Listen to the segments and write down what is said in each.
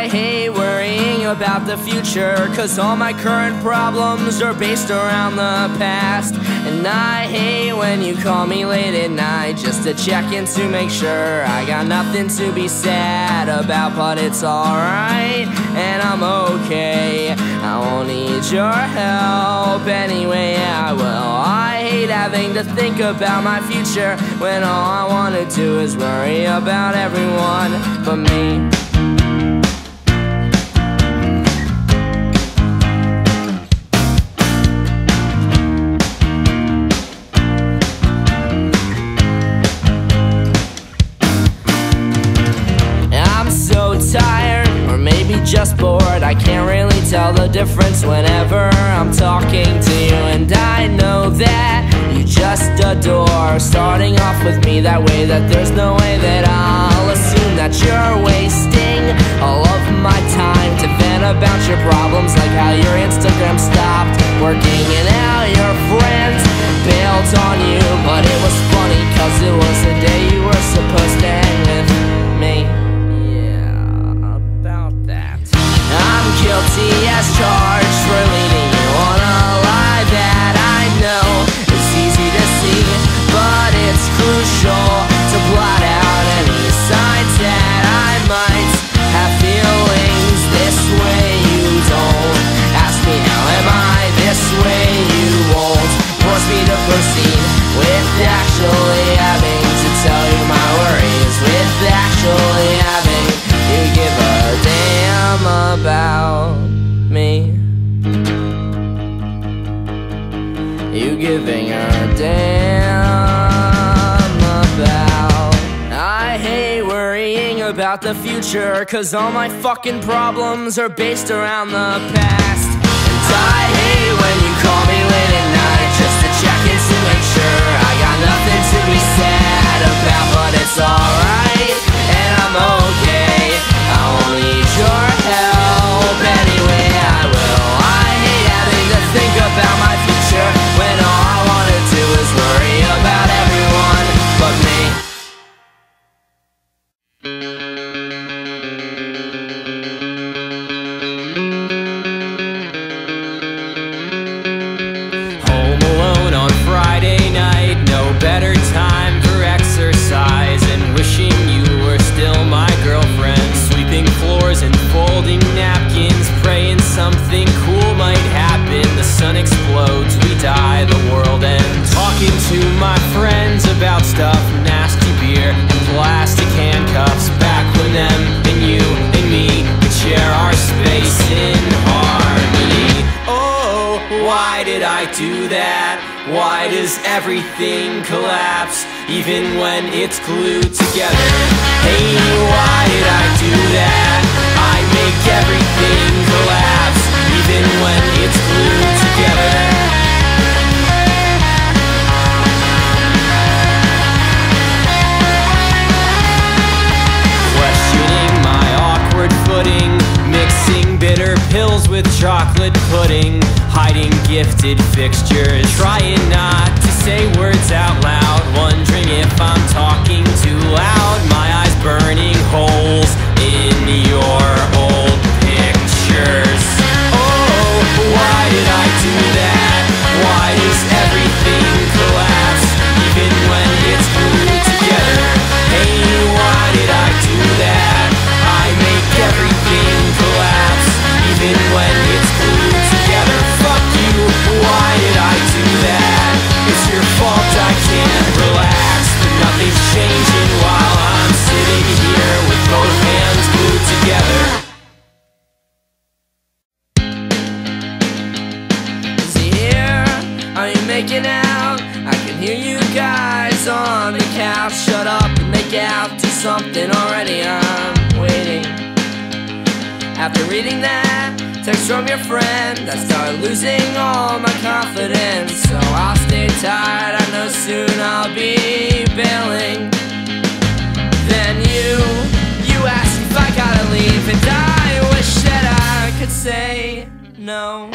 I hate worrying about the future, cause all my current problems are based around the past. And I hate when you call me late at night just to check in to make sure I got nothing to be sad about, but it's alright, and I'm okay. I won't need your help anyway, I will. I hate having to think about my future when all I wanna do is worry about everyone but me. Just bored. I can't really tell the difference whenever I'm talking to you. And I know that you just adore starting off with me that way. That there's no way that I'll assume that you're wasting all of my time to vent about your problems, like how your Instagram stopped working and how your friends bailed on you. But it was funny, cause it was the day you were supposed to hang as charged for you on a lie that I know is easy to see, but it's crucial to blot out any signs that I might have feelings this way. You don't ask me am I this way. You won't force me to proceed with actually having to tell you my worries. With actually having you give a damn about You giving a damn about. I hate worrying about the future, cause all my fucking problems are based around the past. And I hate when you call me late at night just to check in to make sure I got nothing to be sad about, but it's alright, and I'm okay. Everything collapse even when it's glued together? Hey, why did I do that? I make everything collapse even when it's glued together. Questioning my awkward footing, mixing bitter pills with chocolate pudding, hiding gifted fixtures, trying not to say words out loud, wondering if I'm talking Be bailing. Then you, you ask if I gotta leave, and I wish that I could say no.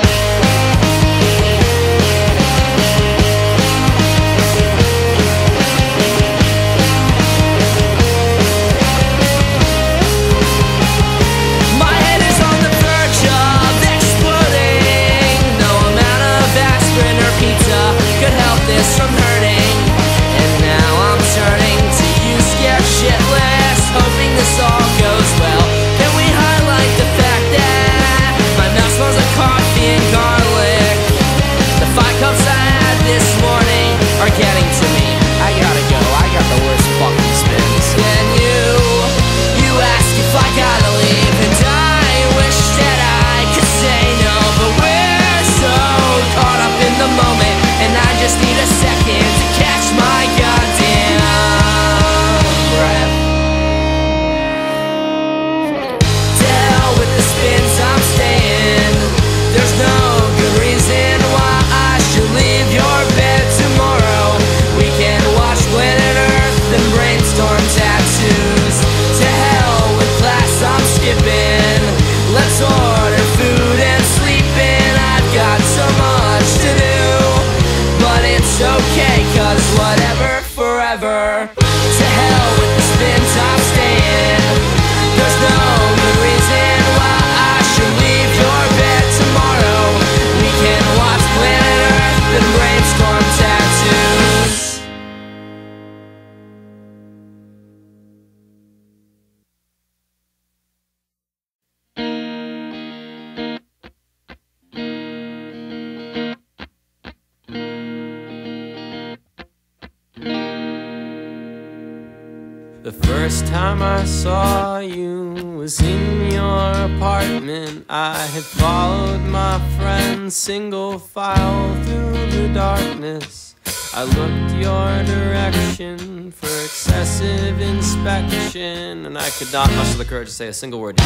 First time I saw you was in your apartment. I had followed my friend single file through the darkness. I looked your direction for excessive inspection, and I could not muster the courage to say a single word.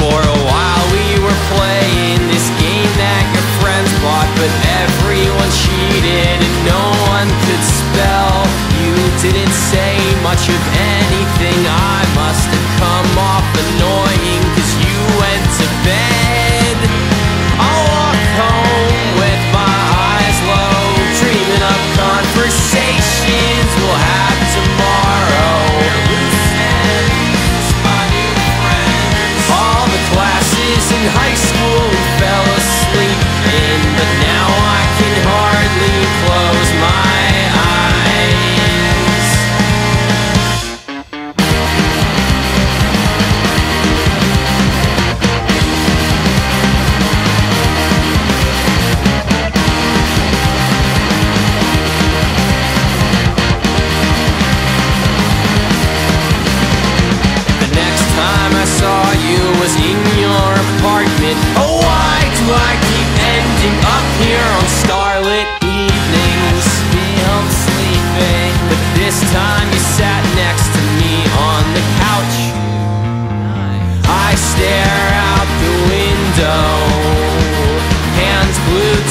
For a while we were playing this game that friends bought, but everyone cheated and no one could spell. You didn't say much of anything. I must have come off annoying,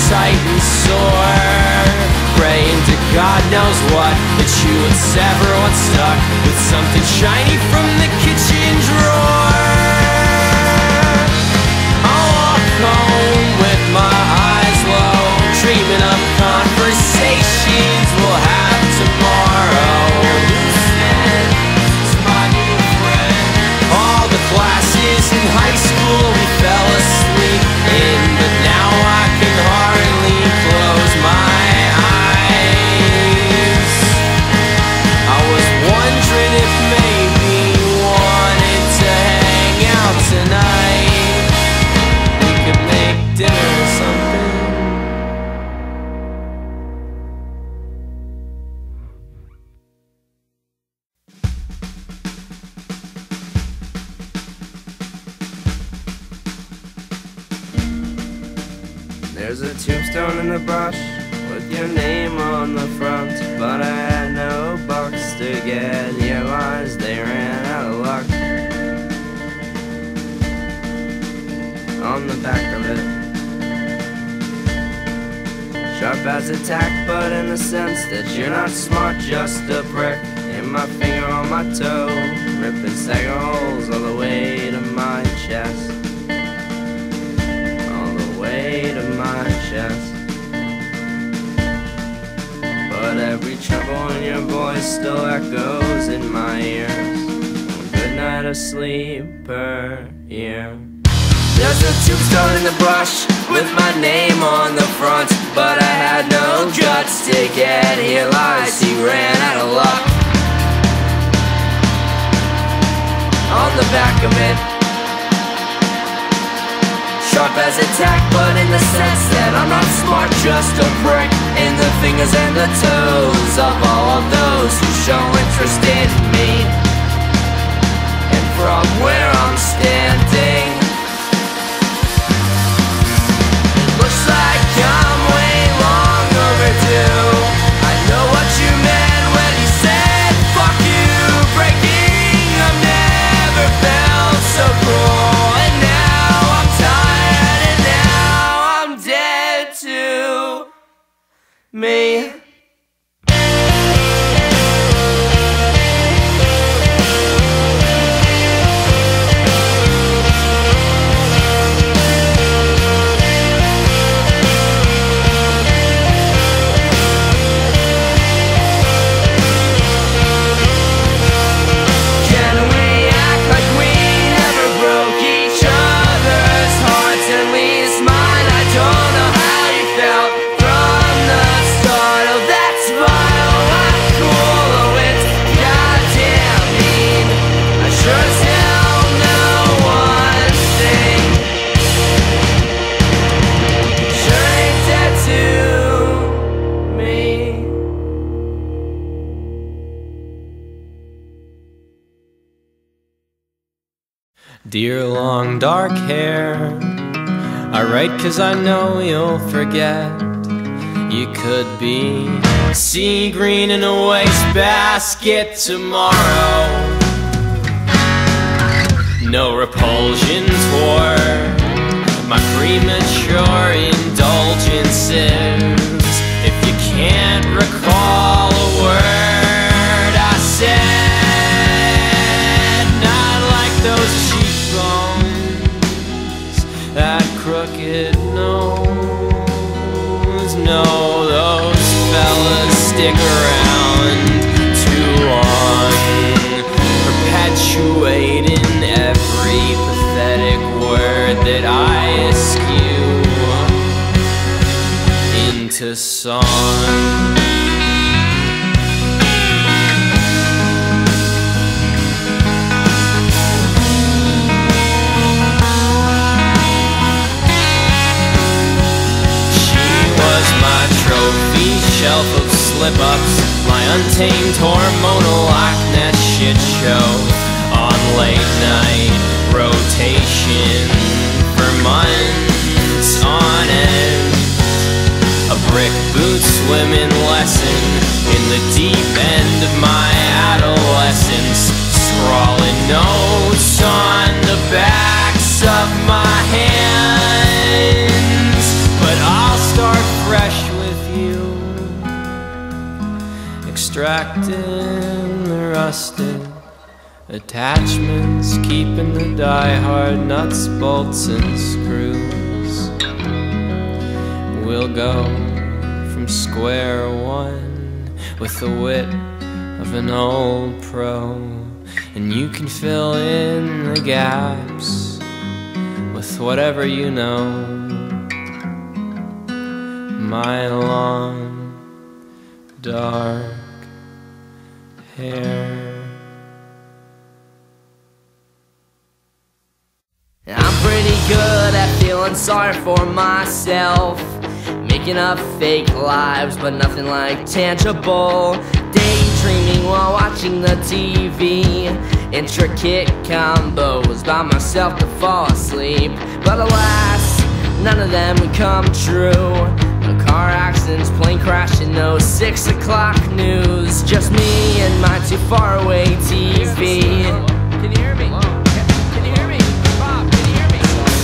tight and sore, praying to God knows what that you would sever what's stuck with something shiny from the kitchen drawer. I'll walk home with my eyes low, dreaming of conversations we'll have tomorrow. Close my There's a tombstone in the brush with your name on the front, but I had no bucks to get your lines, they ran out of luck. On the back of it, sharp as a tack, but in the sense that you're not smart, just a prick. In my finger on my toe, ripping stagger holes all the way to my chest chest. But every trouble in your voice still echoes in my ears. Good night of sleeper here. There's a tombstone in the brush with my name on the front, but I had no guts to get here. Lies, he ran out of luck. On the back of it, Sharp as a tack, but in the sense that I'm not smart, just a prick in the fingers and the toes of all of those who show interest in me. And from where I'm standing, me. Dark hair. I write cause I know you'll forget. You could be sea green in a wastebasket tomorrow. No repulsion toward my premature indulgences. If you can't recall a word I said, not like those stick around too long, perpetuating every pathetic word that I eschew into song. Shelf of slip ups, my untamed hormonal Loch shit show on late night rotation for months on end. A brick boot swimming lesson in the deep end of my adolescence. Scrawling notes rusted attachments, keeping the die-hard nuts, bolts, and screws. We'll go from square one with the wit of an old pro, and you can fill in the gaps with whatever you know. My long, dark hair. I'm pretty good at feeling sorry for myself. Making up fake lives, but nothing like tangible. Daydreaming while watching the TV. Intricate combos by myself to fall asleep. But alas, none of them come true. Car accidents, plane crashing, no six o'clock news. Just me and my too far away TV. Can you hear me? Can you hear me? Bob, can you hear me?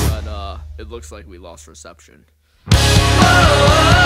But uh, it looks like we lost reception. Whoa,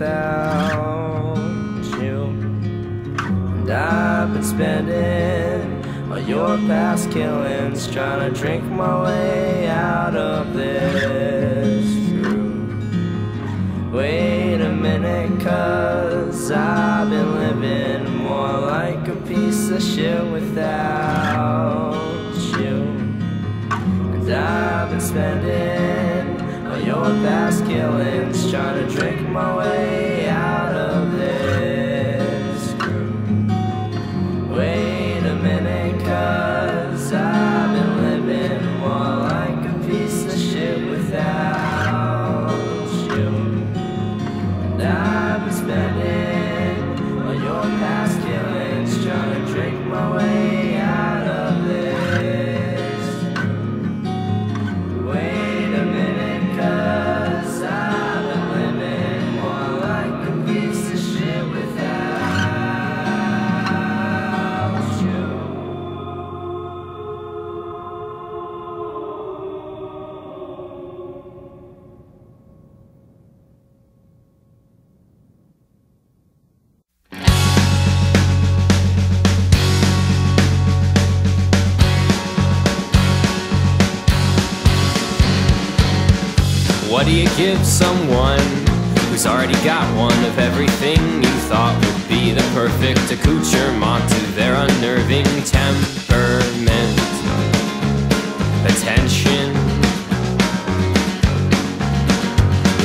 without you. And I've been spending all your past killings trying to drink my drink What do you give someone who's already got one of everything you thought would be the perfect accoutrement to their unnerving temperament? Attention.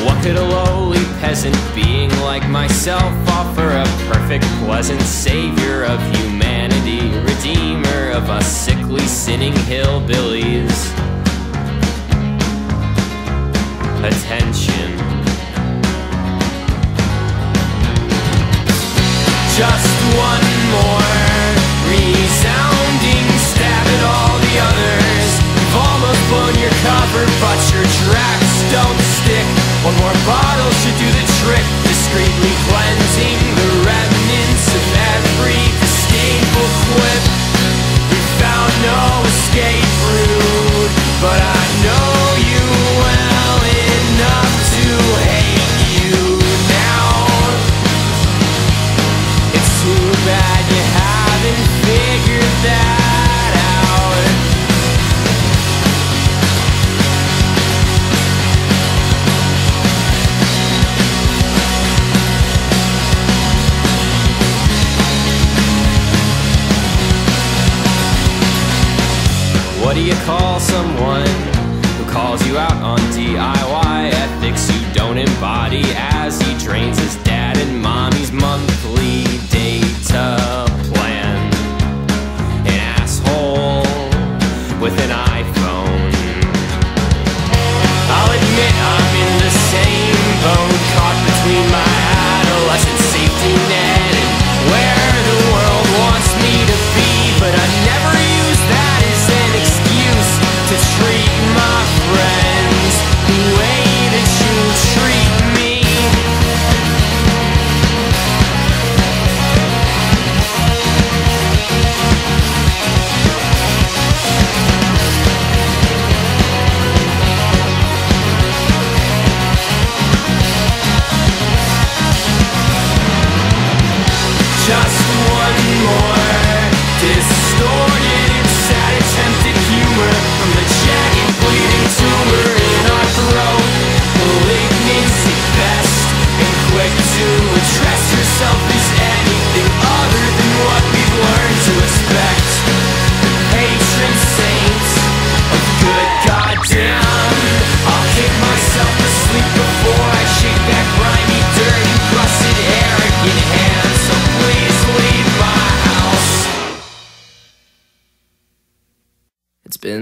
What could a lowly peasant being like myself offer a perfect, pleasant savior of humanity, redeemer of us sickly, sinning hillbillies? Attention. Just one more resounding stab at all the others. You've almost blown your cover, but your tracks don't stick. One more bottle should do the trick, discreetly cleansing the remnants of every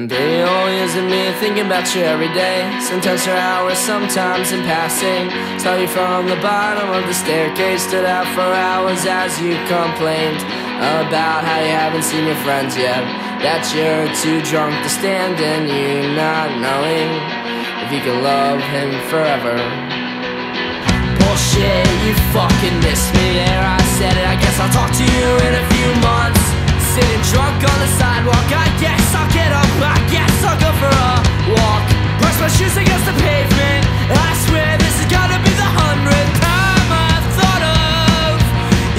Been three whole years of me thinking about you every day. Sometimes for hours, sometimes in passing. Saw you from the bottom of the staircase, stood out for hours as you complained about how you haven't seen your friends yet. That you're too drunk to stand and you not knowing if you can love him forever. Bullshit, you fucking missed me there. I said it, I guess I'll talk to you in a few months. Sitting drunk on the sidewalk. I guess I'll get up, I guess I'll go for a walk. Brush my shoes against the pavement. I swear this is gonna be the hundredth time I've thought of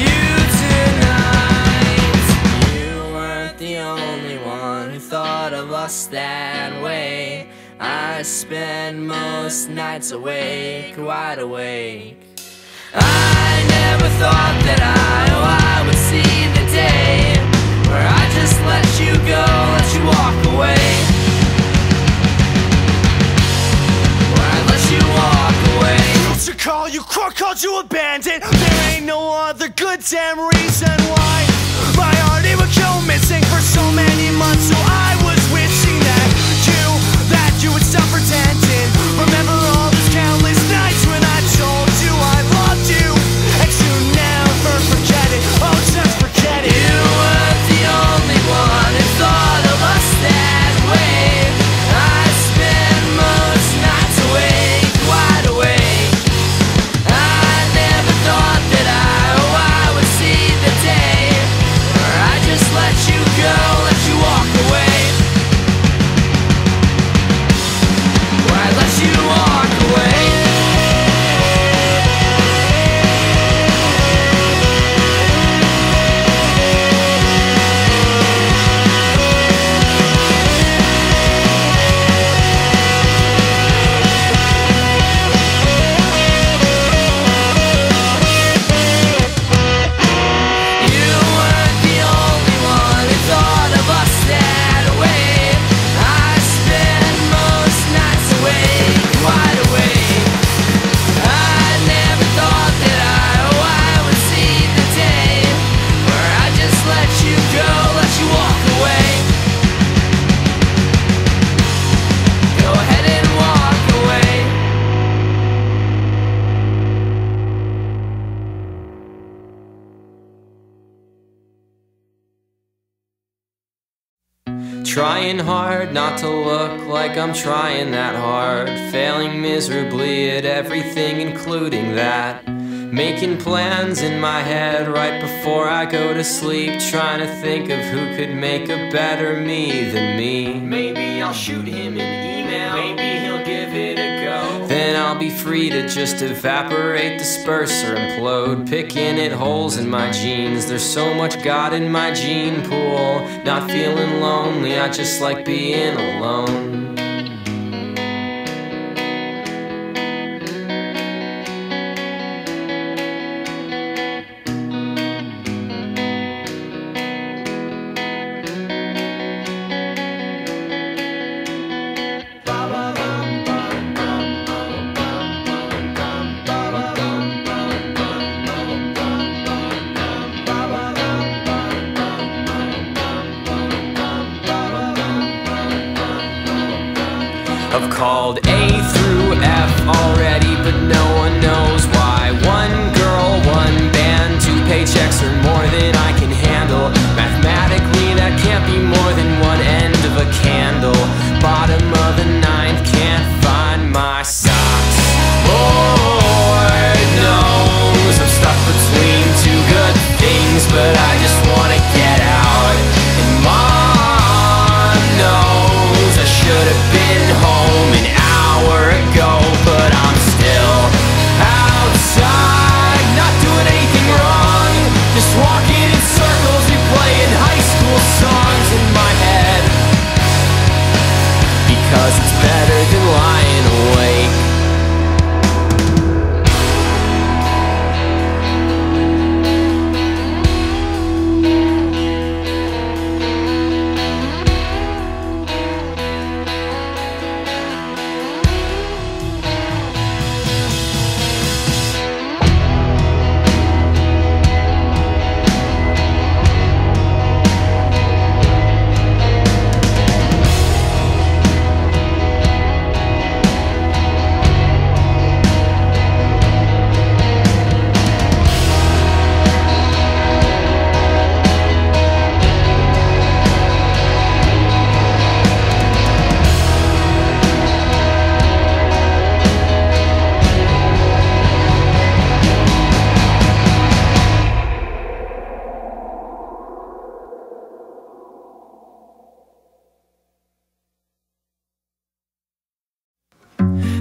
you tonight. You weren't the only one who thought of us that way. I spend most nights awake, wide awake. I never thought that I, oh, I would see the day just let you go, let you walk away let you walk away to call you crook, called you a bandit. There ain't no other good damn reason why my heart it would go missing for so many months. So I Trying hard not to look like I'm trying that hard. Failing miserably at everything, including that. Making plans in my head right before I go to sleep. Trying to think of who could make a better me than me. Maybe I'll shoot him an email. Maybe he'll Then I'll be free to just evaporate, disperse, or implode. Picking at holes in my jeans. There's so much God in my gene pool. Not feeling lonely, I just like being alone. Already, but no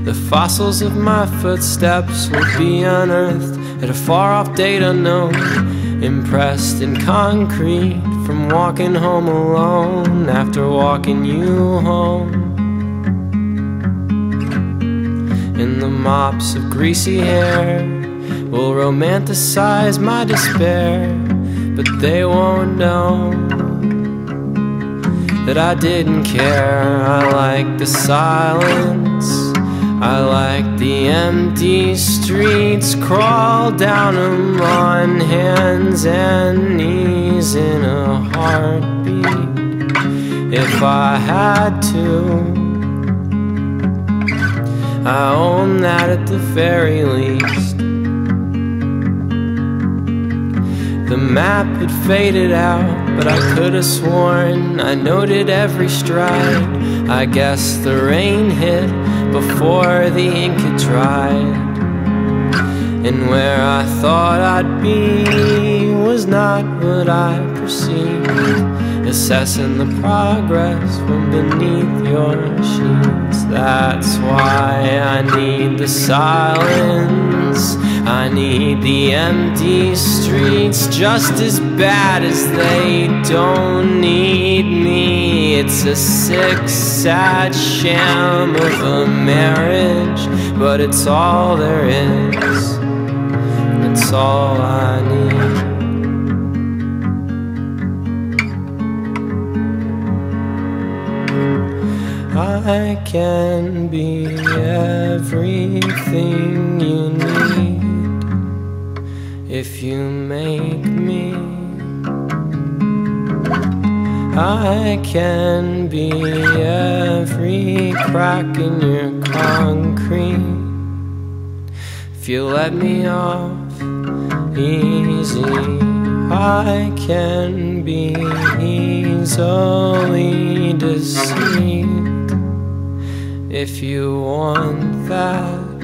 The fossils of my footsteps will be unearthed at a far off date unknown. Impressed in concrete from walking home alone after walking you home. In the mops of greasy hair will romanticize my despair, but they won't know that I didn't care. I like the silence. I like the empty streets, crawl down them on hands and knees in a heartbeat. If I had to, I own that at the very least. The map had faded out, but I could have sworn I noted every stride. I guess the rain hit before the ink had dried. And where I thought I'd be was not what I perceived. Assessing the progress from beneath your sheets. That's why I need the silence. I need the empty streets just as bad as they don't need me. It's a sick, sad sham of a marriage, but it's all there is. It's all I need. I can be everything you need if you make me. I can be every crack in your concrete if you let me off easy. I can be easily deceived if you want that.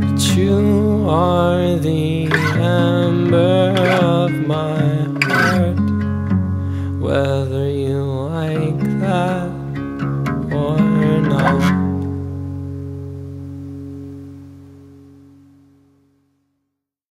But you are the ember of my heart, whether.